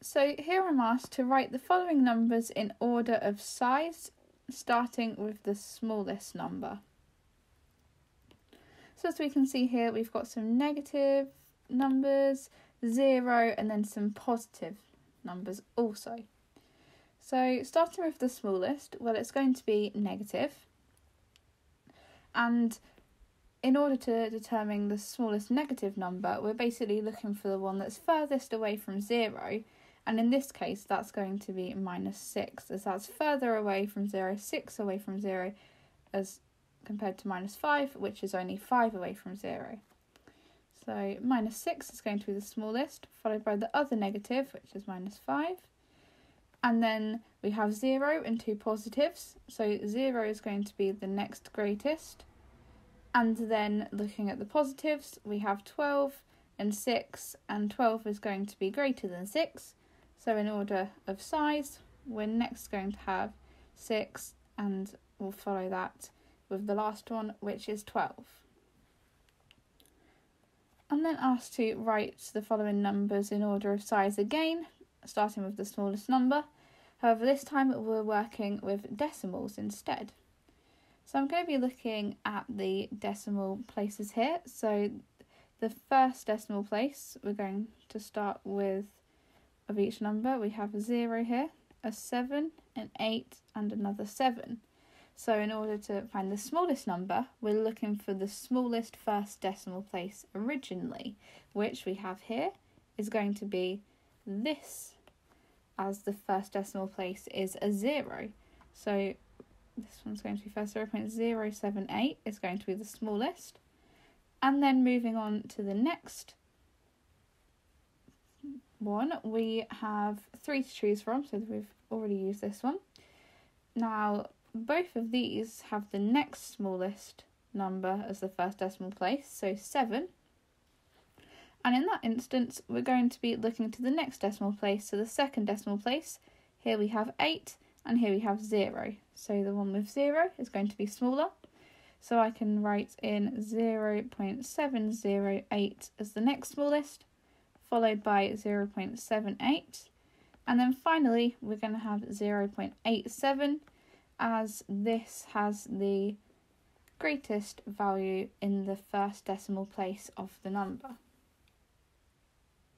So here I'm asked to write the following numbers in order of size, starting with the smallest number. So as we can see here, we've got some negative numbers, zero, and then some positive numbers also. So starting with the smallest, well, it's going to be negative. And in order to determine the smallest negative number, we're basically looking for the one that's furthest away from zero and in this case that's going to be minus 6 as that's further away from 0, 6 away from 0 as compared to minus 5 which is only 5 away from 0. So minus 6 is going to be the smallest followed by the other negative which is minus 5 and then we have 0 and two positives. So 0 is going to be the next greatest. And then looking at the positives we have 12 and 6 and 12 is going to be greater than 6 so in order of size, we're next going to have 6 and we'll follow that with the last one, which is 12. I'm then asked to write the following numbers in order of size again, starting with the smallest number. However, this time we're working with decimals instead. So I'm going to be looking at the decimal places here. So the first decimal place, we're going to start with of each number, we have a 0 here, a 7, an 8, and another 7. So in order to find the smallest number, we're looking for the smallest first decimal place originally, which we have here is going to be this, as the first decimal place is a 0. So this one's going to be first 0.078 is going to be the smallest. And then moving on to the next one, we have three to choose from, so we've already used this one. Now, both of these have the next smallest number as the first decimal place, so 7. And in that instance, we're going to be looking to the next decimal place, so the second decimal place. Here we have 8, and here we have 0. So the one with 0 is going to be smaller. So I can write in 0.708 as the next smallest, followed by 0.78. And then finally, we're going to have 0.87 as this has the greatest value in the first decimal place of the number.